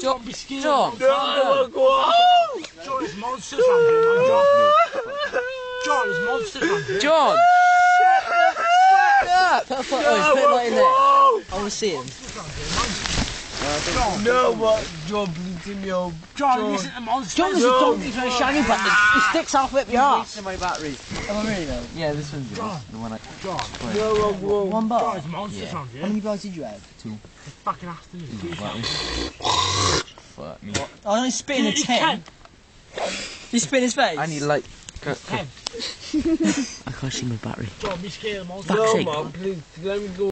John. John. On. John, there's monsters here, man. John. John, there's monsters around here. John. Yeah, put a foot, oh, put it right in there. I want to see him. John, No, what? John, please me up. John, John. listen to monsters. John is a No. donkey trying to shaggy but he sticks halfway up your arse. my batteries. Oh, really though? Yeah, this one's yours. John. The one I. John, No, whoa, whoa. One John, bar. there's monsters Yeah. around How here. many bars did you have? Fucking Aston is two Batteries. Fuck me. I only spit in a ten. He spit his face. I need light. Go, go. I can't see my battery. John, be scared monsters. No, sake. man, please, let me go.